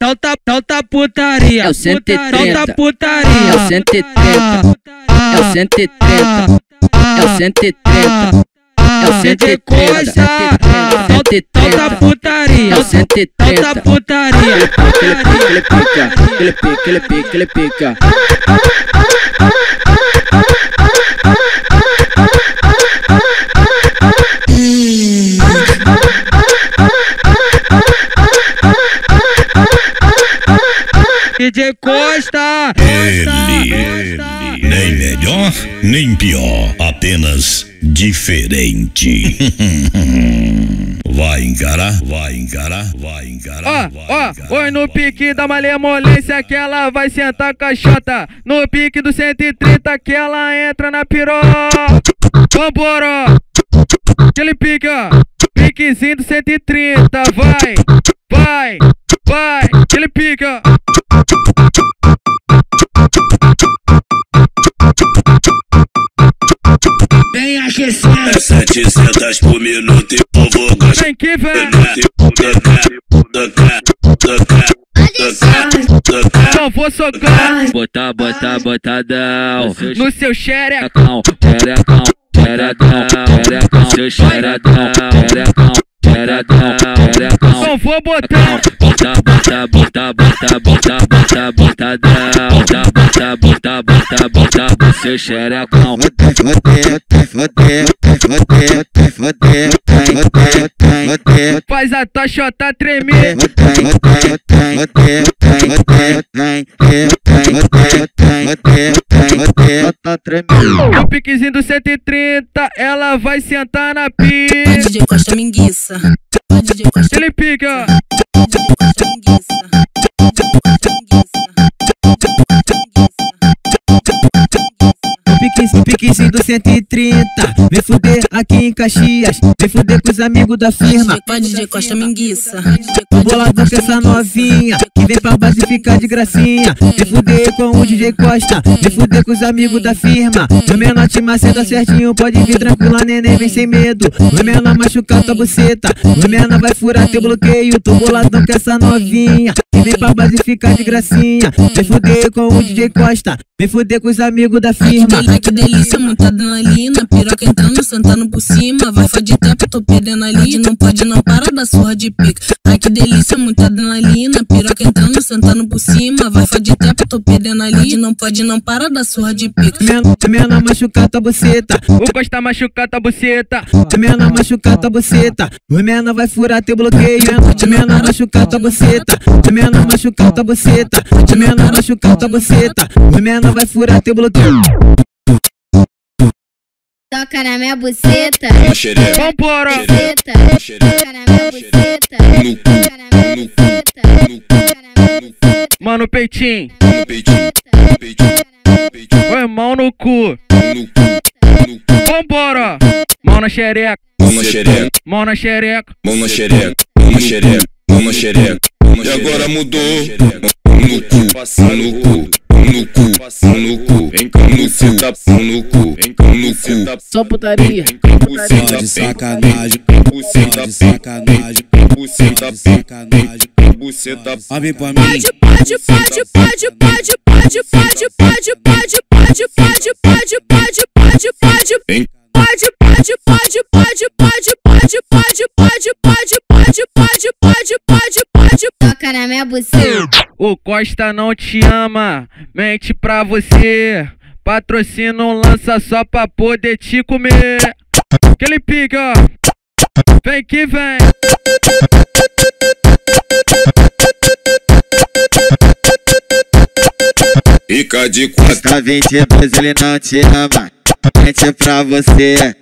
Então tá putaria. É o 130. Então tá putaria. É o 130. É o 130. É o 130. É o 130. Costa. Então tá putaria. É o 130. Então tá putaria. Ele pica, ele pica, ele pica, ele pica. DJ Costa. Ele, nem melhor, nem pior, apenas diferente. Vai encarar, vai encarar, vai encarar. Ó, ó, encarar, oi no pique da malemolência que ela vai sentar caixota. No pique do 130 que ela entra na piroca. Vambora! Aquele pique, ó. Piquezinho do 130, vai, vai, vai. Aquele pique, ó. Vem aquecendo. É 700 por minuto e eu vou gastar. Vem que vem. Não vou socar Botar, botar, botadão. no seu. Xerecão, xerecão, xerecão, xerecão, seu xerecão, xerecão. Não vou botar. Bota, bota, bota, bota, bota, bota, botadão. Bota, bota, bota, bota, bota, bota, seu xerecão. Faz a tochota tremer. No piquezinho do 130, ela vai sentar na pista. DJ Costa Minguiça. DJ Costa Ele pica. Do 130 Vem fuder aqui em Caxias Vem fuder com os amigos da firma. Vai DJ Costa Minguiça. O boladão com essa novinha Que vem pra base ficar de gracinha. Vem fuder com o DJ Costa Vem fuder com os amigos da firma. No menote maceta certinho Pode vir tranquila neném, vem sem medo. No menor machucar tua buceta No menor vai furar teu bloqueio. Tô boladão com essa novinha vem pra base ficar de gracinha Vem fuder com o DJ Costa Vem fuder com os amigos da firma ai que delícia, muita adrenalina. Piroca entrando, sentando por cima. Vai faz de tempo, tô perdendo a linha. Não pode não para da surra de pica. Ai que delícia, muita adrenalina. Piroca entrando, sentando por cima, vai fode tempo, tô perdendo ali. Não pode não para da surra de pica. Mena machucada buceta, o Costa machucada buceta. Mena machucada buceta, Mena vai furar teu bloqueio. Mena machucada buceta, Mena machucada buceta. Mena machucada buceta, Mena vai furar teu bloqueio. Toca na minha buceta. Vambora. Buceta. Toca na minha buceta. no cu, Toca na minha no cu, buceta. no cu, Toca na minha buceta. Mano, peitinho. peitinho, peitinho, Oi, mão no cu. Vambora. Mão na xereca. Mão na xereca, Mão na xereca. mão na xereca, mão na xereca, mão na xereca. E agora mudou. No cu, no cu, no cu, no cu. Vem cá, no cu, tá no cu, vem cá, no cu. Só putaria. Tá de sacanagem, tá de sacanagem, tá de sacanagem, buceta, Abre pra mim. Pode, pode, pode, pode, pode, pode, pode, pode, pode, pode, pode, pode, pode, pode, pode. Vem. Pode, pode, pode, pode, pode, pode, pode, pode, pode, pode, pode, pode, pode, pode. Toca na minha buceta. O Costa não te ama, mente pra você. Patrocínio lança só pra poder te comer. Aquele pica, vem que vem. fica de quatro. Tá 22 ele não te ama Mente pra você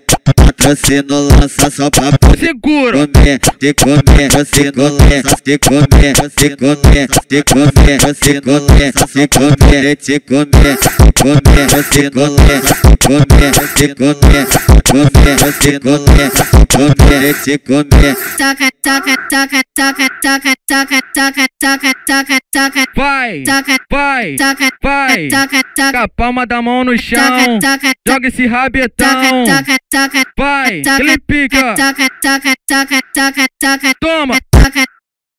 Patrocínio lança só pra poder Segura, comer, te comer, você comer, te comer, você comer, te comer, você comer, te comer, te comer, te comer, você comer, te comer, te comer, comer, você comer, comer, te comer. Toca, toca, toca, toca, toca, toca, toca, toca, toca, toca, vai, toca, vai, toca, vai. toca, Com a toca, palma da mão no chão, toca, toca, joga esse toca, rabetão. toca, toca, Vai, toca, aquele pica, toca, toca, toca, toca, toca, toma. toca,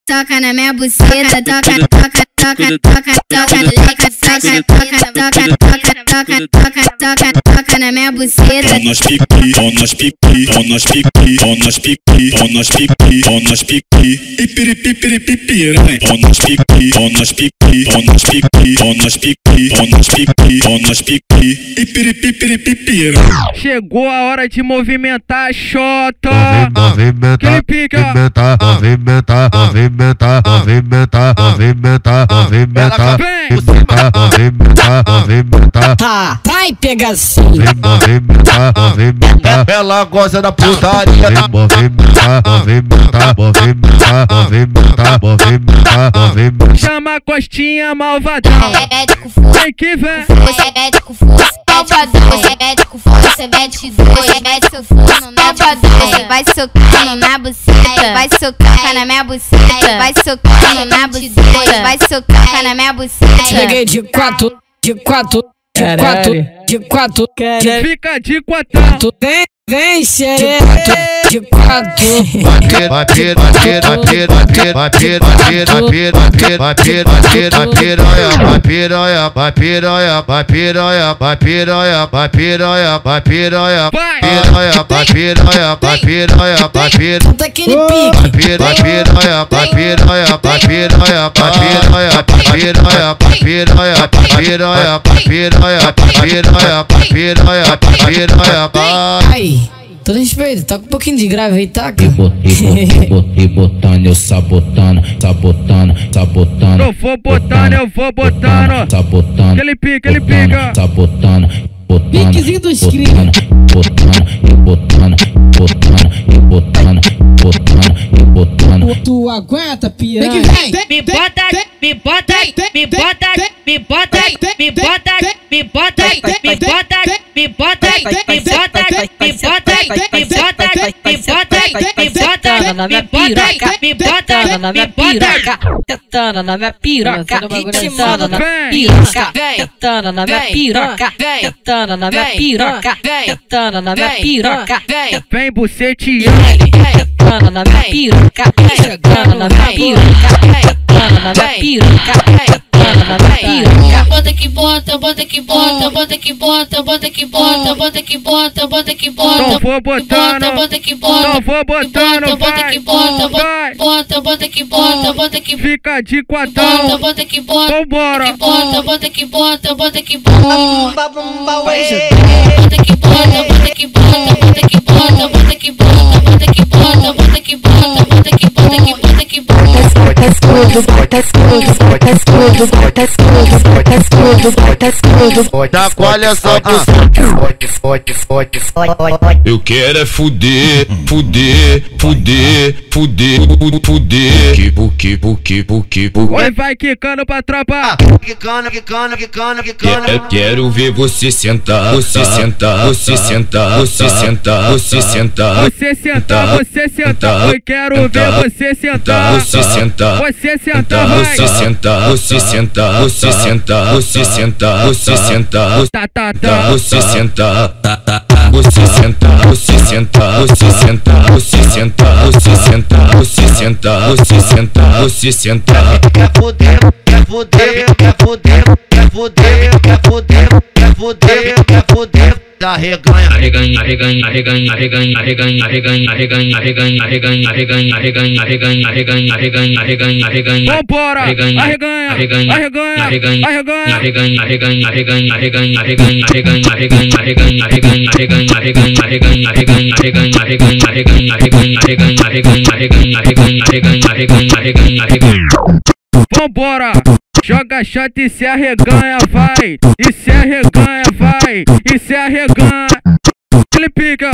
toca na minha buceta, toca, toca, toca, toca, toca, toca, toca, toca, toca, toca, toca, toca, toca, toca na minha buceta. Ó nós piqui, ó nós piqui, ó nós piqui, ó nós piqui, ó nós piqui, ó nós piqui, ipiripipiripipiranha. Ó nós piqui, ó nós piqui, ó nós piqui, ó nós piqui, ó nós piqui, ó nós piqui, ipiripipiripipiranha. Chegou a hora de movimentar a xota. Movimenta, Aquele pica. movimenta, movimenta, movimenta, ela vem matar, vem matar, vem matar, vem matar. Vai pegacinho. Vem vem matar. Ela gosta da putaria. Vem matar, vem matar, vem matar. Chama a costinha Malvada. Você é médico, você é médico, você é médico, você é médico, você é médico, você é médico, você é médico, Vai socando na buceta, vai socando na minha buceta. Vai socando na buceta, vai socando na minha buceta. Cheguei de quatro, de quatro, de quatro, de quatro, Fica de quatão. Tu vem, vem, xereca, de quatro. Vai pir, vai pir, vai pir, vai pir, vai pir, vai pir, vai pir, vai pir, vai pir, vai pir, vai piranha, vai piranha, vai piranha, vai piranha, vai piranha, vai piranha, vai piranha, Vai. piranha, vai piranha, vai piranha, vai piranha. Bota aquele pique. Vai piranha, piranha, vai piranha, vai piranha, vai piranha, vai piranha, vai Todo respeito, toca um pouquinho de grave aí, tá? E, bot, e, e botando, eu sabotando, sabotando, sabotando. Eu vou botando, eu vou botando. Sabotando. Que ele pica, ele pica. Sabotando. Piquezinho do screen. Botando, botando, botando, botando, botando, botando. Tu aguenta, piada? Vem que vem, me bota aqui me bota, me bota, me bota, me bota, me bota, me bota, me bota, me bota, me bota, me bota, me bota, me bota, na minha me bota, piroca, me bota, na minha me bota. piroca, tentando na minha piroca, tentando na piroca, tentando na minha piroca, tentando na minha piroca, Vem. tentando na minha piroca, Vem. Vem buceteando. tentando na minha piroca, chegando na minha piroca, Jai. Piroca. Bota que bota, bota que bota, bota que bota, bota que bota, bota que bota, bota que bota. Não vou botando. Bota que bota, Não vou botando, bota vai. que bota, Vai. bota, bota que bota, bota que bota. Fica de Bota, quatão. bota que bota, Vambora. bota, bota que bota, bota que bota. Bota que bota, bota que bota, bota que bota, bota que bota, bota que bota, bota que bota, bota que bota, que bota que bota. Olha só, Eu quero é fuder, fuder, fuder, fuder, fuder. Kibu, kibu, kibu, kibu. Oi, vai quicando pra tropa. quicando, quicando, quicando, Eu quero ver você sentar, você sentar, você sentar, você sentar, você sentar. Você sentar, você sentar. Oi, quero ver você sentar. Você sentar, Você sentar, você sentar, você sentar, você sentar, você sentar, você sentar, Tá, tá, tá. você sentar, você sentar, você sentar, você sentar, você sentar, você sentar, você sentar, você sentar, você sentar. Quer fuder, quer fuder, quer fuder, quer fuder, quer fuder, quer fuder, quer fuder, da reganha. Vambora. Joga shot e se arreganha, vai. E se arreganha, vai. E se arreganha. Ele pica.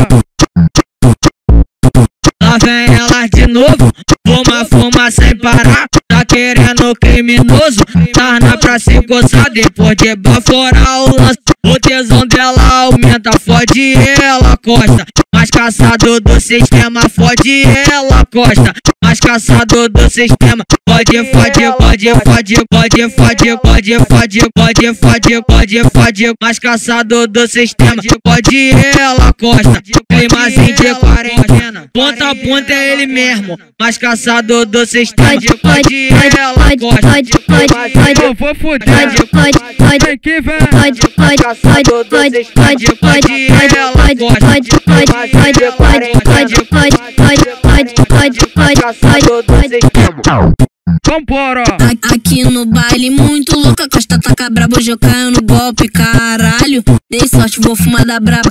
Lá vem ela de novo, fuma, fuma sem parar. Tá querendo criminoso, tá na pra se coçar depois de baforar o lance. O tesão ela aumenta, fode ela costa. Mas caçador do sistema, fode ela costa. Mas caçador do sistema, pode, fode, pode, fode, pode, fode, pode, fode, pode, fode, pode, fode. Mas caçador do sistema, pode ela costa. Climazinho de quarentena, ponta a ponta é ele mesmo. Mas caçador do sistema, pode ela costa. Eu vou fuder. Pode, pode, pode, Vem que vem. pode, pode, pode, pode, pode, pode, pode, pode, pode, pode, pode, pode, pode, pode, pode, pode, pode, pode. Vambora. A- Aqui no baile muito louca, Costa taca eu caio no golpe, caralho. Dei sorte, vou fumar da braba,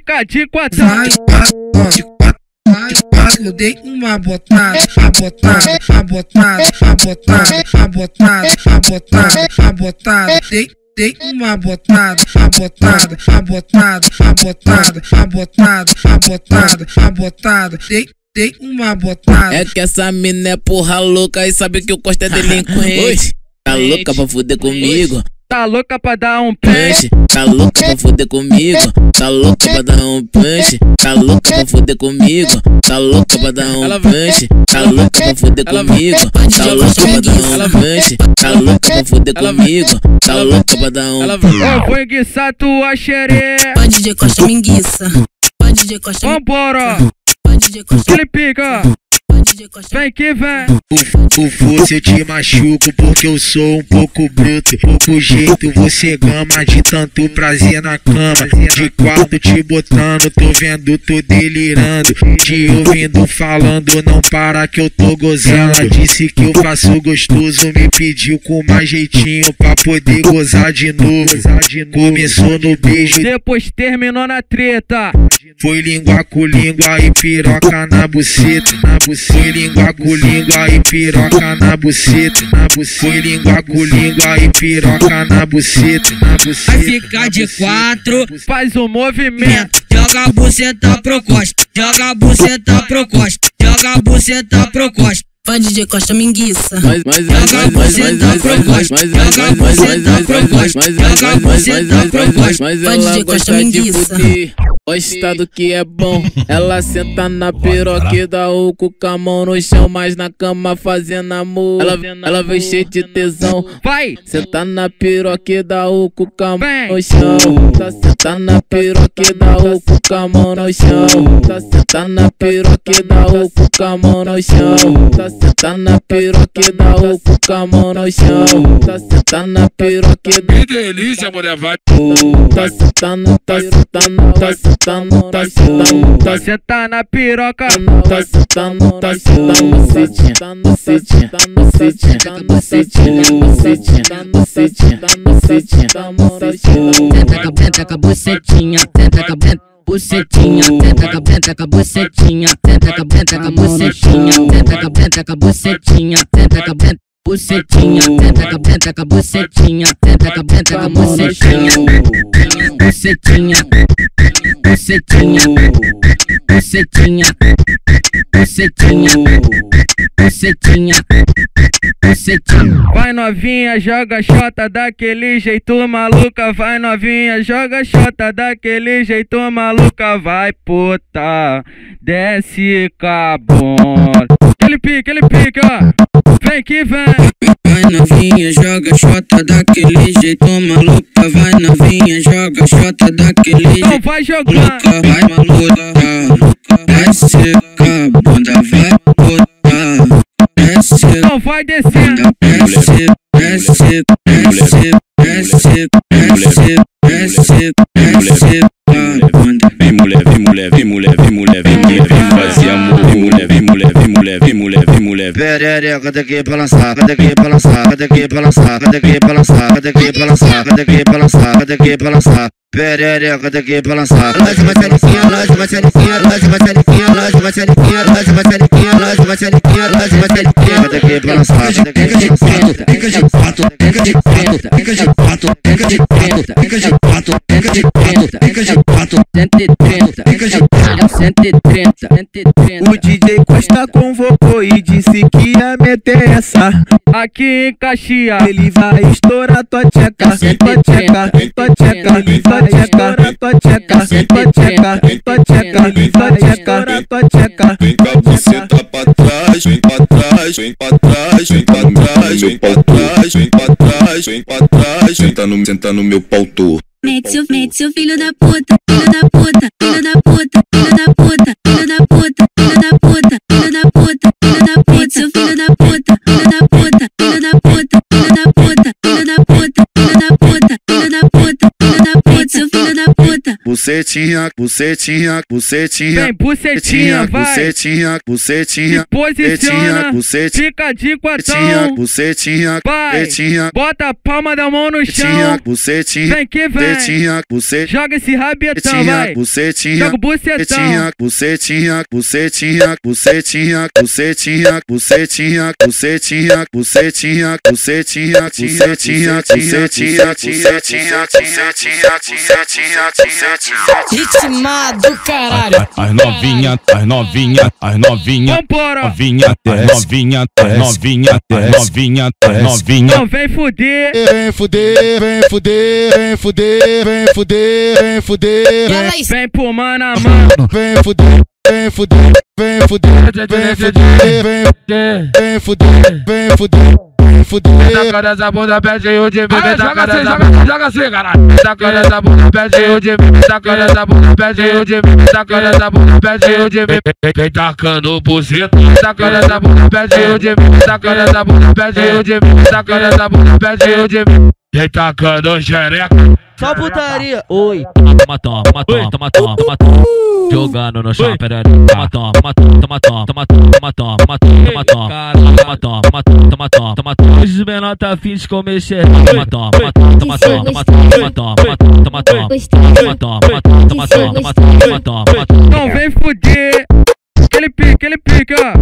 quatro, de quatro, eu dei uma botada, a botada, a botada, a botada, a botada, a botada, a botada, dei, dei uma botada, a botada, a botada, a botada, a botada, a botada, a botada, dei, dei uma botada. É que essa mina é porra louca e sabe que o Costa é delinquente. Tá louca pra fuder comigo? Tá louca pra dar um. Punch, tá louca pra fuder comigo? Tá louca pra dar um punch? Tá louca pra fuder comigo? Tá louca pra dar um punch? Tá louca pra fuder comigo? Tá louca pra dar um punch? Tá louca pra fuder comigo? Tá louca pra dar um Eu vou enguiçar tua xereca. Pode de costa minguiça, pode de costa Vambora. pode de costa, Ele pica. Vem que vem. Você eu te machuco porque eu sou um pouco bruto. Pouco jeito você gama de tanto prazer na cama. De quatro te botando, tô vendo, tô delirando. Te ouvindo falando, não para que eu tô gozando. Ela disse que eu faço gostoso, me pediu com mais jeitinho pra poder gozar de novo. Começou no beijo, Depois terminou na treta. Foi língua com língua e piroca na buceta, na buceta. Foi língua com língua e piroca na buceta, na buceta. Foi língua com língua e piroca na buceta, na buceta. Vai ficar de quatro, faz o um movimento. Joga a buceta pro costa, joga a buceta pro costa, joga a buceta pro costa. Pode de costa minguiça. Joga você pro proposta. Joga você pro proposta. Joga você pro proposta. Pode de costa minguiça mas, mas ela gosta de fuder. Gosta do que é bom. Ela senta na piroca e dá o cu com a mão no chão, mas na cama fazendo amor. Ela, ela vem cheia de tesão. Vai. Senta na piroca e dá o cu com a mão no chão. Tá senta na piroca e dá o cu com a mão no chão. Tá senta na piroca e dá o cu com a mão no chão. Tá senta na piroca e dá o cu com a mão no chão. Tá senta na piroca e dá Que delícia, mulher, vai. Tá sentando, tá sentando, tá sentando, tá sentando, tá Senta na piroca. Tá sentando, tá sentando, sentindo, sentindo, sentindo, sentindo, sentindo, sentindo, sentindo, Tenta com a tenta com a bucetinha, tenta com a bucetinha, tenta com a tenta com bucetinha, tenta com a tenta com bucetinha, tenta com tenta com bucetinha, tenta com a tenta bucetinha, tenta com tenta com bucetinha, tenta com tenta com a bucetinha, bucetinha, bucetinha, bucetinha, bucetinha, bucetinha, bucetinha. Vai novinha, joga xota daquele jeito maluca. Vai novinha, joga xota daquele jeito maluca. Vai puta, desce cabona. Ele pica, ele pica. Vem que vem. Vai novinha, joga xota daquele jeito maluca. Vai novinha, joga xota daquele Não jeito vai jogando. maluca. Vai maluca, vai secar, bunda vai botar. Desce, Não vai descendo. desce, desce, desce, desce, desce, desce, desce, mulher, vem mulher, vem mulher, vem mulher, vem mulher, vem fazer amor. Vem mulher, vem mulher, vem mulher, vem mulher, vem mulher, Perereca tem que balançar, tem que balançar, tem que balançar, tem que balançar, tem que balançar, tem que balançar, tem que balançar. Perereca tem que balançar. Lança uma saliquinha, lança uma saliquinha, lança uma saliquinha, lança uma saliquinha, lança uma saliquinha, lança uma saliquinha, lança uma saliquinha. Tem que balançar, tem que balançar. Fica de quatro, fica de quatro, fica de quatro, fica de quatro, fica de quatro, fica de quatro, fica de quatro, 130, fica de 130, 130. O DJ Costa convocou e disse que ia meter essa. Aqui em Caxias. Ele vai estourar tua tcheca, tua tcheca, tua tcheca, tua tcheca, tua tcheca, tua tcheca, tua tcheca, tua tcheca, tua tcheca. Vem com a buceta pra trás, vem pra trás, vem pra trás, vem pra trás, vem pra trás, vem pra trás, vem pra trás, senta no, senta no meu pau torto. Mete seu, mete seu filho da puta, filho da puta, Bucetinha, bucetinha, bucetinha, Vem, bucetinha, vai. bucetinha, bucetinha, Se posiciona, bucetinha, fica de bucetinha, quatão. bucetinha, Vai, bucetinha, bota a palma da mão no chão. bucetinha, Vem que vem. bucetinha, bucetinha. Joga esse rabetão, Bucetinha, vai. bucetinha, Joga o bucetão. bucetinha, bucetinha, bucetinha, bucetinha, bucetinha, bucetinha, bucetinha, bucetinha, bucetinha, bucetinha, bucetinha, bucetinha, bucetinha, bucetinha, bucetinha. Ritma do caralho. As novinha, as novinha, as novinha, Vambora. novinha, as novinha, as novinha, as novinha, as novinha. Não vem fuder. Vem fuder, vem fuder, vem fuder, vem fuder, vem fuder, Vem pro mano a mano. vem fuder, vem fuder, vem fuder, vem fuder, vem fuder, vem fuder, vem fuder. Taca essa bunda, pede o de mim. Taca essa bunda, joga assim, caralho. Taca essa bunda, pede o de mim. Taca essa bunda, pede o de mim. Taca essa bunda, pede o de mim. Vem tacando buceta. Taca essa bunda, pede o de mim. Taca essa bunda, pede o de mim. Taca essa bunda, pede o de mim. Vem tacando xereca. só putaria. Oi. Toma, toma, toma, toma, toma, toma, toma. Jogando no chão, peraí. Toma, toma, toma, toma, toma, toma, toma, toma, toma, toma, toma, toma, toma, toma, toma, toma, toma, toma. Os menor tá afim de comer xereca. Toma, toma, toma, toma, toma, toma, toma, toma, toma, toma, toma, toma, toma, toma, toma, toma, toma, toma, toma. Não vem fuder. Aquele pique, aquele pique, ó.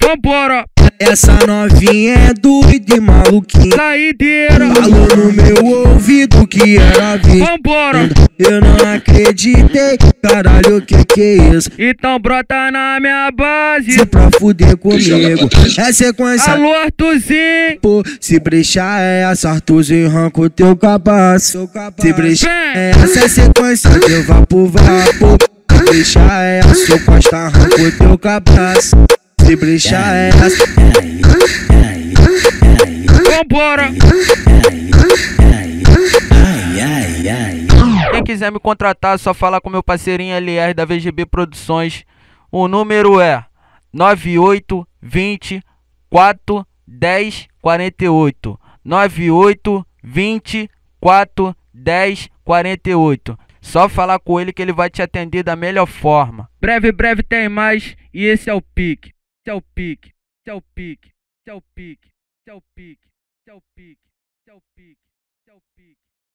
Vambora. Essa novinha é doida e maluquinha. Saideira. Falou no meu ouvido que era vida. Vambora. Eu não acreditei, caralho, que que é isso? Então brota na minha base. Se pra fuder comigo, é sequência. Alô, Artuzinho. Pô, se brechar é essa, Arthurzinho arranca o teu cabaço. Se brechar é essa sequência, eu vá pro vapo. Se brechar é essa, o costa arranca o teu cabaço. Se brechar essa. Vambora. Quem quiser me contratar, só falar com meu parceirinho LR da VGB Produções. O número é 9820 410 48. 9820 410 48. Só falar com ele que ele vai te atender da melhor forma. Breve, breve tem mais. E esse é o pique. Tchau pique, tchau pique, tchau pique, tchau pique, tchau pique.